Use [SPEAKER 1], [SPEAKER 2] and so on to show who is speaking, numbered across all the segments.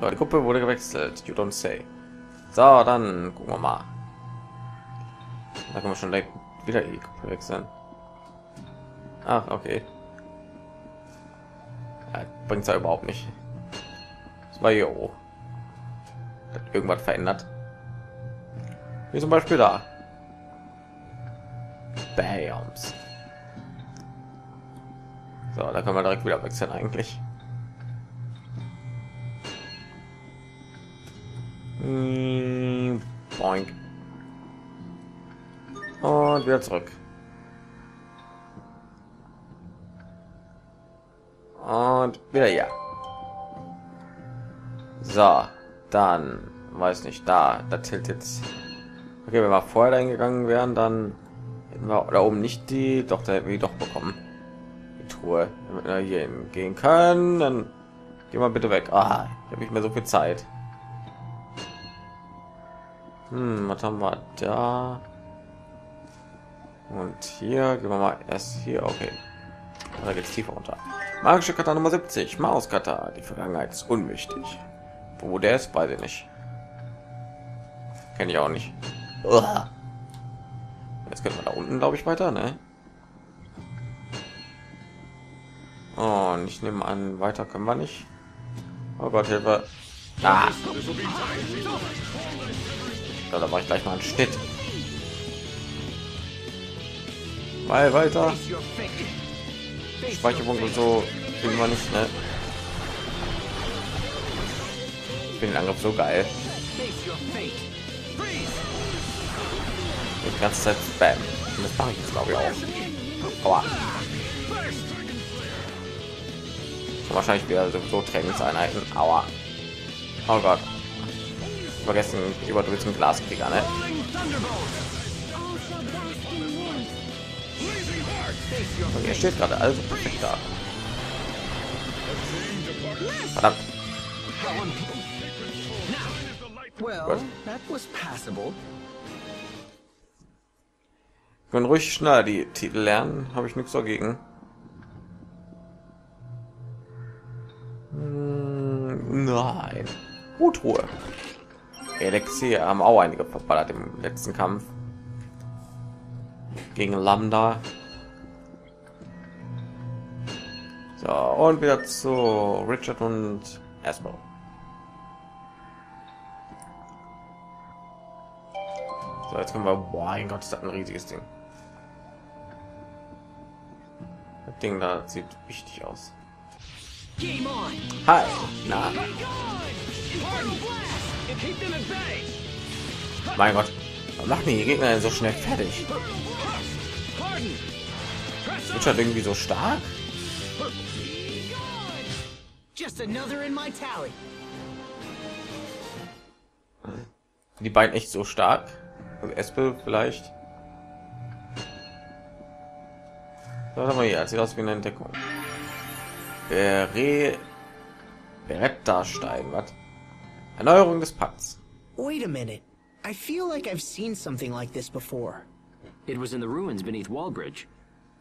[SPEAKER 1] Die Gruppe wurde gewechselt. You don't say. So, dann gucken wir mal. Da können wir schon direkt wieder die Gruppe wechseln. Ach, okay. Ja, bringt ja überhaupt nicht. Das war hoch. Hat irgendwas verändert. Wie zum Beispiel da. Bams. So, da können wir direkt wieder wechseln eigentlich. Hm, boink. Und wieder zurück. Und wieder ja. So, dann weiß nicht, da, da zählt jetzt. Okay, wenn wir vorher eingegangen wären, dann hätten wir da oben nicht die, doch da hätten wir doch bekommen. Die Truhe, damit wir hier gehen können, dann geh mal bitte weg. Ah, ich habe nicht mehr so viel Zeit. Hm, was haben wir da? Und hier gehen wir mal erst hier, okay. Da geht's tiefer runter. Magische Kata Nummer 70, Mauskata. Die Vergangenheit ist unwichtig. Wo der ist, weiß ich nicht. Kenne ich auch nicht. Uah. Jetzt können wir da unten, glaube ich, weiter, ne? Und ich nehme an, weiter können wir nicht. Oh Gott, Hilfe. Ah. Ja, da war ich gleich mal einen Schnitt. Weil weiter. Speicherpunkt und so kriegen wir nicht, ne? Ich bin den Angriff so geil. Die ganze Zeit Spam. Und das mache ich jetzt glaube ich auch. Aua. Wahrscheinlich wieder so Trainingseinheiten. Aua. Oh Gott. Vergessen, über du ein Glaskrieger, ne? Und er steht gerade also perfekt da. Verdammt.
[SPEAKER 2] Well, that was passable.
[SPEAKER 1] können ruhig schnell die Titel lernen, habe ich nichts dagegen. Hm, Nein. Gut Ruhe. Elixier haben auch einige verballert im letzten Kampf gegen Lambda. So, und wieder zu Richard und Asper. So, jetzt können wir, boah, mein Gott, ist das ein riesiges Ding. Das Ding da sieht wichtig aus. Hi, na. Mein Gott, warum machen die Gegner denn so schnell fertig? Richard irgendwie so stark? Die beiden echt so stark? Also Espel vielleicht? Was haben wir hier? Sieht aus wie eine Entdeckung. Bere Beretta Stein, was? Erneuerung des Pakts.
[SPEAKER 3] Wait a minute. I feel like I've seen something like this before.
[SPEAKER 4] It was in the ruins beneath Wallbridge.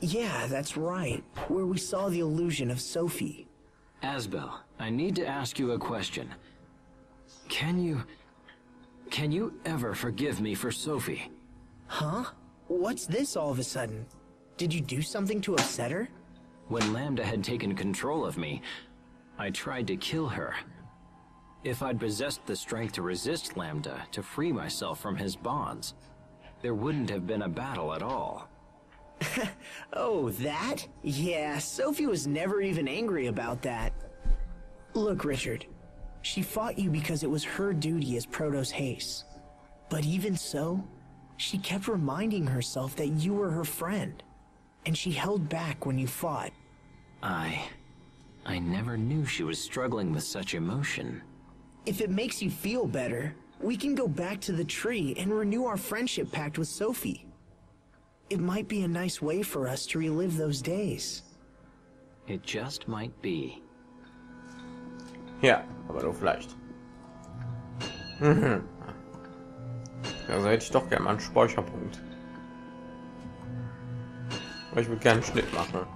[SPEAKER 3] Yeah, that's right. Where we saw the illusion of Sophie.
[SPEAKER 4] Asbel, I need to ask you a question. Can you... Can you ever forgive me for Sophie?
[SPEAKER 3] Huh? What's this all of a sudden? Did you do something to upset her?
[SPEAKER 4] When Lambda had taken control of me, I tried to kill her. If I'd possessed the strength to resist Lambda, to free myself from his bonds, there wouldn't have been a battle at all.
[SPEAKER 3] Oh, that? Yeah, Sophie was never even angry about that. Look, Richard. She fought you because it was her duty as Protos Haste. But even so, she kept reminding herself that you were her friend. And she held back when you fought.
[SPEAKER 4] I... I never knew she was struggling with such emotion.
[SPEAKER 3] If it makes you feel better, we can go back to the tree and renew our friendship pact with Sophie. It might be a nice way for us to relive those days.
[SPEAKER 4] It just might be.
[SPEAKER 1] Ja, aber nur vielleicht. Mhm. Also hätte ich doch gerne mal einen Speicherpunkt. Aber ich würde gerne einen Schnitt machen.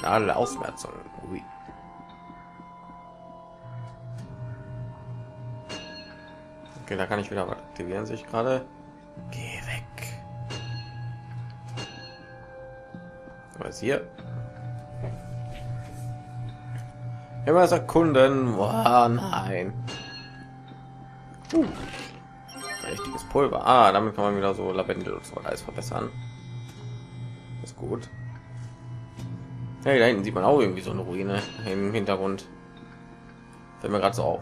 [SPEAKER 1] Alle Ausmerzung. Ui. Okay, da kann ich wieder aktivieren, sich gerade. Geh weg. Was hier? Immer das Erkunden. Oh, nein. Uh. Richtiges Pulver. Ah, damit kann man wieder so Lavendel und so alles verbessern. Ist gut. Hey, da hinten sieht man auch irgendwie so eine Ruine im Hintergrund. Fällt mir gerade so auf.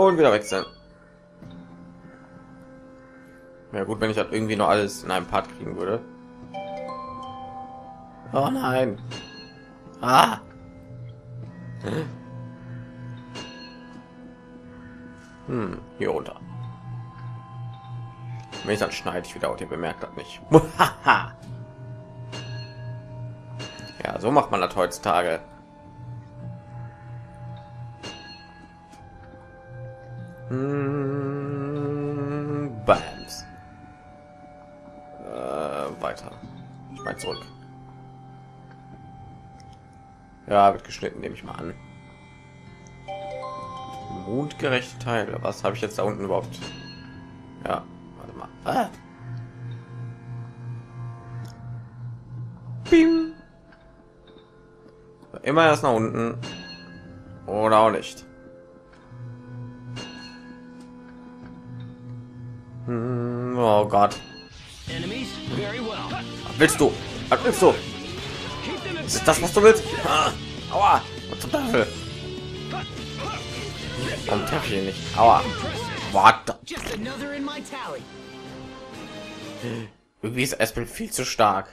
[SPEAKER 1] Und wieder wechseln. Ja gut, wenn ich halt irgendwie noch alles in einem Part kriegen würde. Oh nein. Ah. Hm, hier runter. Wenn ich dann schneide ich wieder und ihr bemerkt das nicht. ja, so macht man das heutzutage. Ja, wird geschnitten, nehme ich mal an. Mondgerechte Teile. Was habe ich jetzt da unten überhaupt? Ja, warte mal. Ah. Bing. Immer erst nach unten. Oder auch nicht. Hm, oh Gott. Was willst du? Was willst du? Ist das, was du willst? Ah, aua! Was zum Teufel? Warum treffe ich ihn nicht? Aua! What? Irgendwie ist Espel viel zu stark.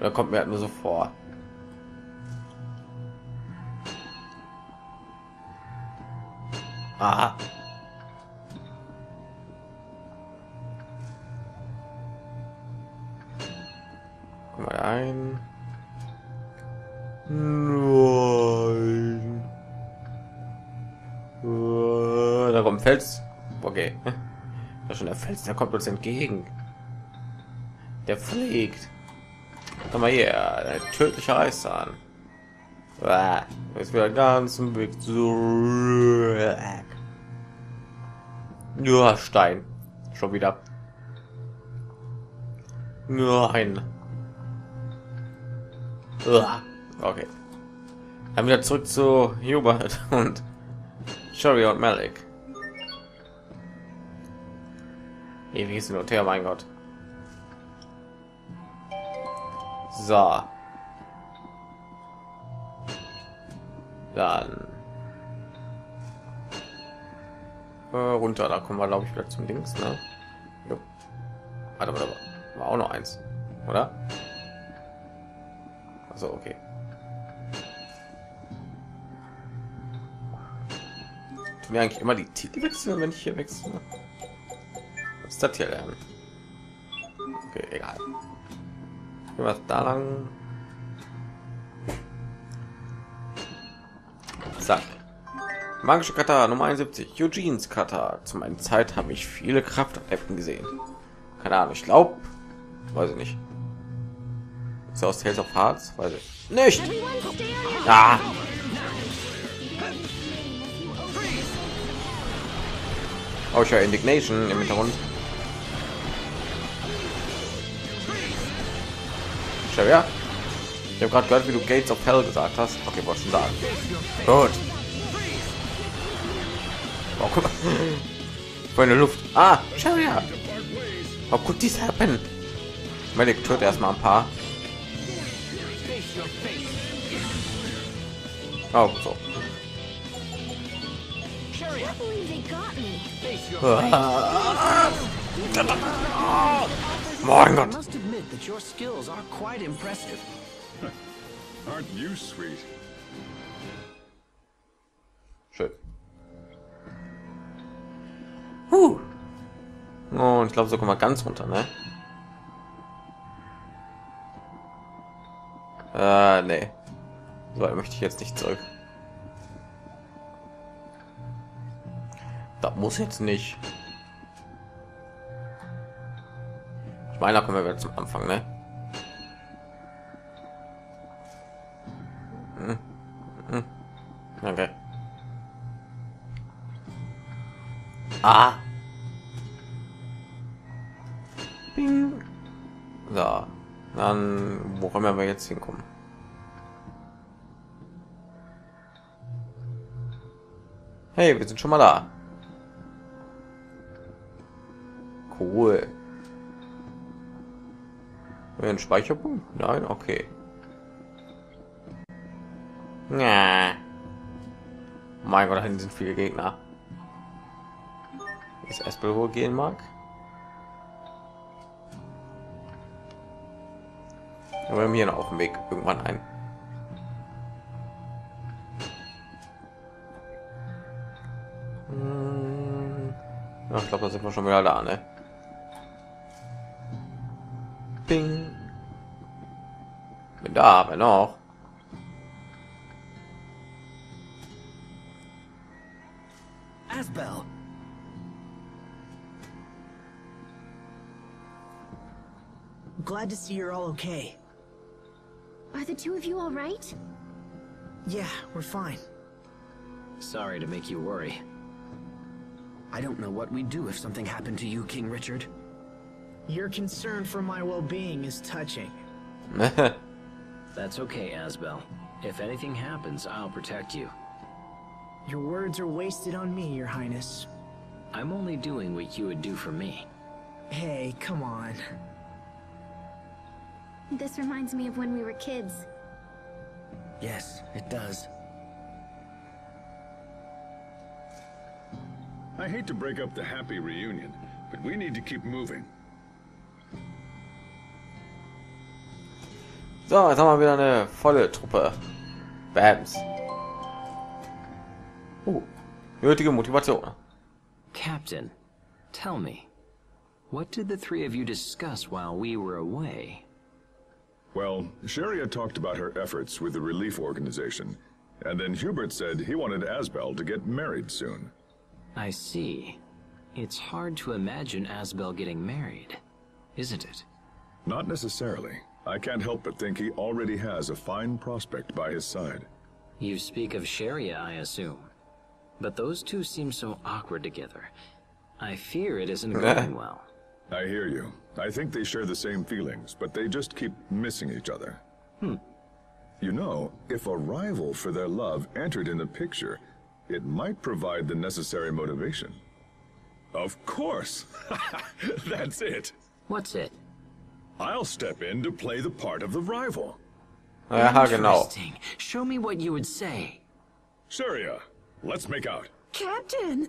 [SPEAKER 1] Da kommt mir halt nur so vor. Ah. Schon der Fels, der kommt uns entgegen. Der fliegt. Komm mal hier, ein tödlicher Eiszahn. Ah, Ist wieder ganz im Weg zurück. Nur Stein. Schon wieder. Nein. Okay. Dann wieder zurück zu Hubert und Sherry und Malik. Ewig ist nur mein Gott. So. Dann äh, runter, da kommen wir glaube ich wieder zum Links, ne? Jo. Warte, warte, war auch noch eins, oder? Also okay. Wir eigentlich immer die Titel wechseln, wenn ich hier wechsle? Was ist das hier lernen? Okay, egal. Wir da lang. Zack. Magische Kata Nummer 71. Eugenes Kata. Zu meiner Zeit habe ich viele Kraftadepten gesehen. Keine Ahnung, ich glaube, weiß ich nicht. Ist aus Tales of Hearts? Weiß ich nicht. Ah. Oh, ich höre Indignation im Hintergrund. Schau ja. Ich habe gerade gehört, wie du Gates of Hell gesagt hast. Okay, was schon sagen? Gut. Oh, guck mal. Luft. Ah, schau ja. Oh, gut, die Serpent. Medic tut erstmal ein paar. Oh, so.
[SPEAKER 5] me.
[SPEAKER 1] Mein Gott.
[SPEAKER 3] Admit that your skills are quite impressive.
[SPEAKER 6] Aren't you sweet?
[SPEAKER 1] Schön. Huh. Oh, ich glaube, so kommen wir ganz runter, ne? Äh, nee. So weit möchte ich jetzt nicht zurück. Das muss jetzt nicht. Ich meine, da kommen wir zum Anfang, ne? Hm. Hm. Ah. Bing. So. Dann, wo können wir jetzt hinkommen? Hey, wir sind schon mal da. Cool. Ein Speicherpunkt? Nein, okay. Ja. Mein Gott, da hinten sind viele Gegner. Ist Espel wohl gehen mag? Wir haben hier noch auf dem Weg irgendwann ein. Hm. Ja, ich glaube, da sind wir schon wieder da, ne? Bing. Bin da, aber noch.
[SPEAKER 3] Asbel. Glad to see you're all okay.
[SPEAKER 5] Are the two of you all right?
[SPEAKER 3] Yeah, we're fine.
[SPEAKER 4] Sorry to make you worry.
[SPEAKER 3] I don't know what we'd do if something happened to you, King Richard. Your concern for my well-being is touching.
[SPEAKER 4] That's okay, Asbel. If anything happens, I'll protect you.
[SPEAKER 3] Your words are wasted on me, your highness.
[SPEAKER 4] I'm only doing what you would do for me.
[SPEAKER 3] Hey, come on.
[SPEAKER 5] This reminds me of when we were kids.
[SPEAKER 3] Yes, it does.
[SPEAKER 6] I hate to break up the happy reunion, but we need to keep moving.
[SPEAKER 1] So, jetzt haben wir wieder eine volle Truppe. Bams. Uh, nötige Motivation.
[SPEAKER 4] Captain, tell me, what did the three of you discuss while we were away?
[SPEAKER 6] Well, Sharia talked about her efforts with the relief organization, and then Hubert said he wanted Asbel to get married soon.
[SPEAKER 4] I see. It's hard to imagine Asbel getting married, isn't it?
[SPEAKER 6] Not necessarily. I can't help but think he already has a fine prospect by his side.
[SPEAKER 4] You speak of Sharia, I assume. But those two seem so awkward together. I fear it isn't going well.
[SPEAKER 6] I hear you. I think they share the same feelings, but they just keep missing each other.
[SPEAKER 4] Hmm.
[SPEAKER 6] You know, if a rival for their love entered in the picture, it might provide the necessary motivation. Of course! That's it!
[SPEAKER 4] What's it?
[SPEAKER 6] I'll step in to play the part of the rival.
[SPEAKER 1] Ja, genau.
[SPEAKER 4] Interesting. Show me what you would say.
[SPEAKER 6] Sharia, let's make out.
[SPEAKER 3] Captain!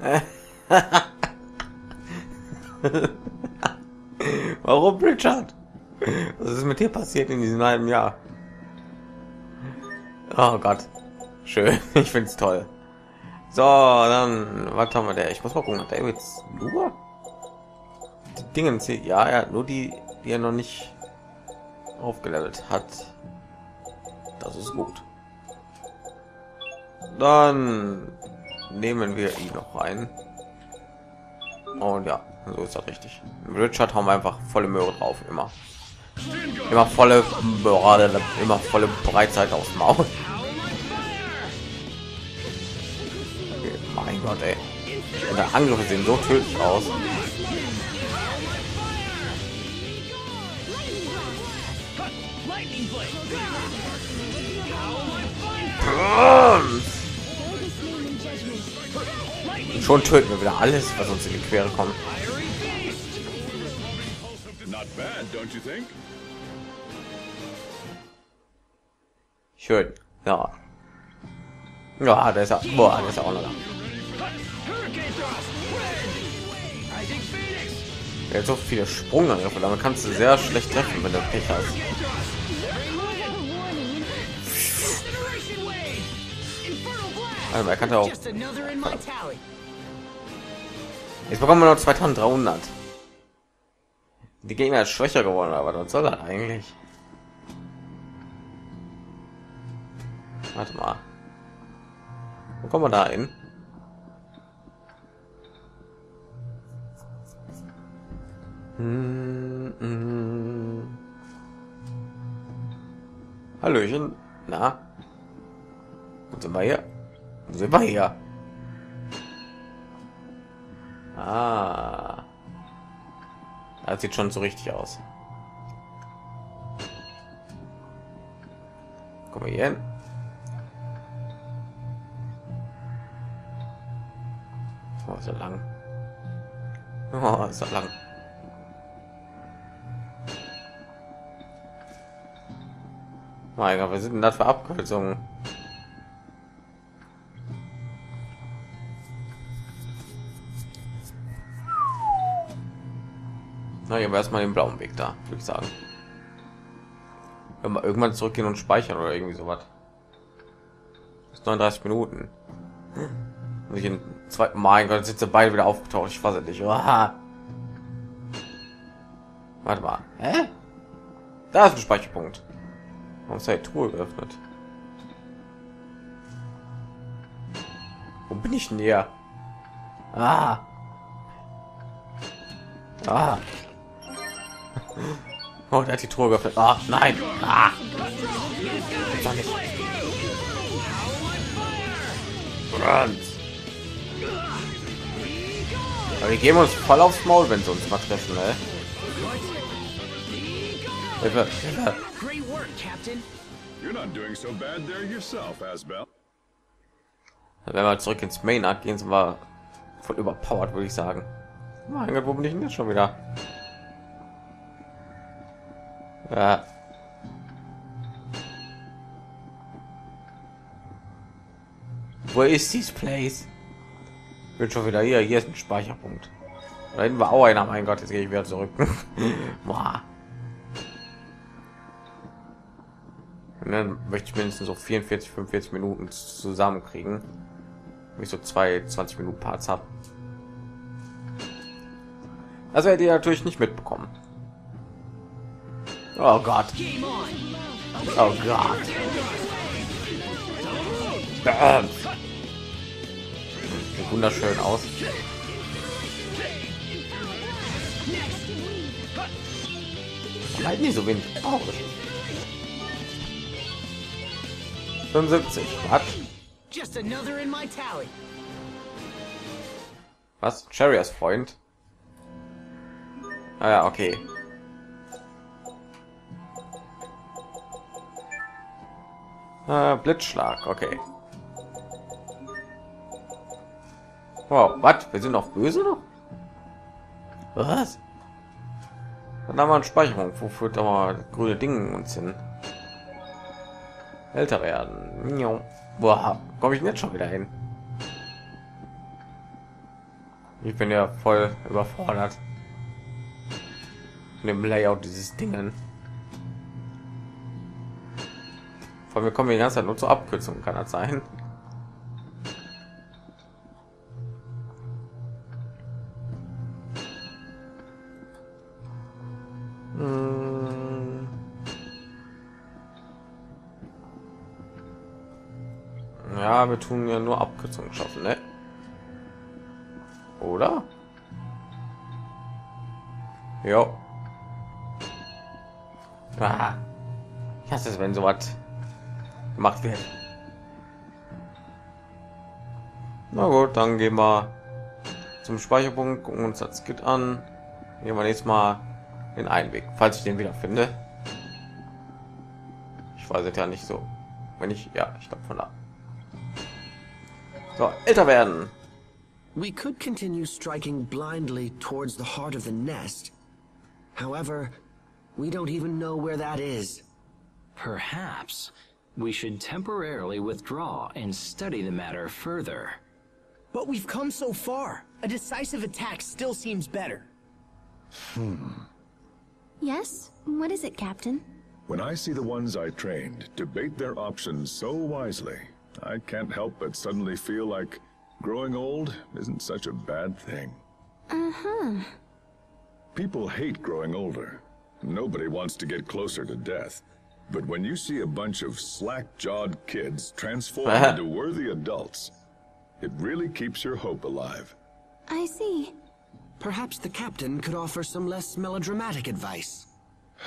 [SPEAKER 1] Warum Richard? Was ist mit dir passiert in diesem halben Jahr? Oh Gott. Schön. Ich find's toll. So, dann, was haben wir da? Ich muss mal gucken. Hat der jetzt nur die Dinge zählt? Ja, er hat nur die, die er noch nicht aufgelevelt hat. Das ist gut. Dann nehmen wir ihn noch ein. Und ja, so ist das richtig. Richard haben einfach volle Möhre drauf, immer. Immer volle Möhre, immer volle Breitseite aufs Maul. Okay, mein Gott, ey. Und der Angriffe sehen so tödlich aus. Und schon töten wir wieder alles, was uns in die Quere kommt. Schön. Ja. Ja, der ist ja, boah, der ist ja auch noch da. Er hat so viele Sprungangriffe, damit kannst du sehr schlecht treffen, wenn du Pech hast. Also, er kann auch. Jetzt bekommen wir noch 2300. Die Gegner ist schwächer geworden, aber was soll das eigentlich? Warte mal. Wo kommen wir da hin? Hm, hm. Hallöchen. Na? Wo sind wir hier? sind wir hier. Ah. Das sieht schon so richtig aus. Kommen wir hier hin. Oh, so lang. Oh, so lang. Mein Gott, wir sind in der Verabkürzung. Na, hier erstmal den blauen Weg da, würde ich sagen. Wenn wir irgendwann zurückgehen und speichern oder irgendwie sowas. Das 39 Minuten. Und ich in zwei, mein Gott, sind sie beide wieder aufgetaucht. Ich weiß nicht. Uah. Warte mal. Hä? Da ist ein Speicherpunkt. Warum ist die Truhe geöffnet? Wo bin ich denn hier? Ah. Ah. Oh, der hat die Truhe geöffnet. Ah, nein. Ah. Brand. Aber wir geben uns voll aufs Maul, wenn sie uns mal treffen, ne? Hilfe, Hilfe.
[SPEAKER 3] Great work, Captain.
[SPEAKER 6] You're not doing so bad there yourself, Asbel.
[SPEAKER 1] Wenn wir zurück ins Main Art gehen, sind wir voll überpowered, würde ich sagen. Mein Gott, wo bin ich denn jetzt schon wieder? Ja. Wo ist dieses Place? Bin schon wieder hier. Hier ist ein Speicherpunkt. Da hinten war auch einer. Mein Gott, jetzt gehe ich wieder zurück. Boah. Und dann möchte ich mindestens so 44, 45 Minuten zusammenkriegen. Wenn ich so zwei 20 Minuten Parts habe. Also hätte ihr natürlich nicht mitbekommen. Oh Gott. Oh Gott. Bam. Sieht wunderschön aus. Halten die so wenig aus? 75. Was?
[SPEAKER 2] Just another in my tally.
[SPEAKER 1] Was? Cherry als Freund? Ah ja, okay. Äh, Blitzschlag, okay. Wow, was? Wir sind noch böse noch? Was? Dann haben wir eine Speicherung. Wo führt da mal grüne Dinge uns hin? Älter werden. Jo. Boah, komme ich jetzt schon wieder hin? Ich bin ja voll überfordert mit dem Layout dieses Dingen. Von mir kommen wir die ganze Zeit nur zur Abkürzung, kann das sein? Hm. Ja, wir tun ja nur Abkürzungen schaffen, ne? Oder? Jo. Ah. Ich hasse es, wenn so was gemacht wird. Na gut, dann gehen wir zum Speicherpunkt, gucken uns das Skit an. Gehen wir nächstes Mal den Einweg, falls ich den wieder finde. Ich weiß es ja nicht so. Wenn ich, ja, ich glaube von da. So, älter werden.
[SPEAKER 3] We could continue striking blindly towards the heart of the nest. However, we don't even know where that is.
[SPEAKER 4] Perhaps we should temporarily withdraw and study the matter further.
[SPEAKER 2] But we've come so far. A decisive attack still seems better. Hmm.
[SPEAKER 5] Yes? What is it, Captain?
[SPEAKER 6] When I see the ones I trained debate their options so wisely, I can't help but suddenly feel like growing old isn't such a bad thing.
[SPEAKER 5] Uh-huh.
[SPEAKER 6] People hate growing older. Nobody wants to get closer to death. But when you see a bunch of slack-jawed kids transform uh-huh. into worthy adults, it really keeps your hope alive.
[SPEAKER 5] I see.
[SPEAKER 3] Perhaps the captain could offer some less melodramatic advice.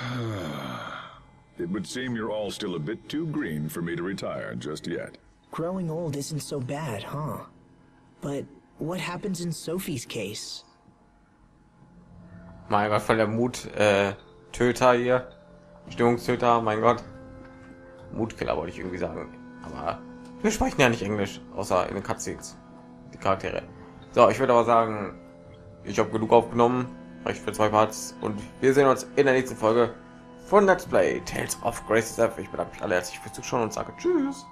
[SPEAKER 6] It would seem you're all still a bit too green for me to retire just yet.
[SPEAKER 2] Growing old isn't so bad, huh? But what happens in Sophie's case?
[SPEAKER 1] Mein Gott, von der Mut äh, Töter hier, Stimmungstöter, mein Gott, Mutkiller wollte ich irgendwie sagen, aber wir sprechen ja nicht Englisch, außer in den Cutscenes, die Charaktere. So, ich würde aber sagen, ich habe genug aufgenommen, reicht für zwei Parts und wir sehen uns in der nächsten Folge von Let's Play Tales of Grace F. Ich bedanke mich alle herzlich fürs Zuschauen und sage Tschüss.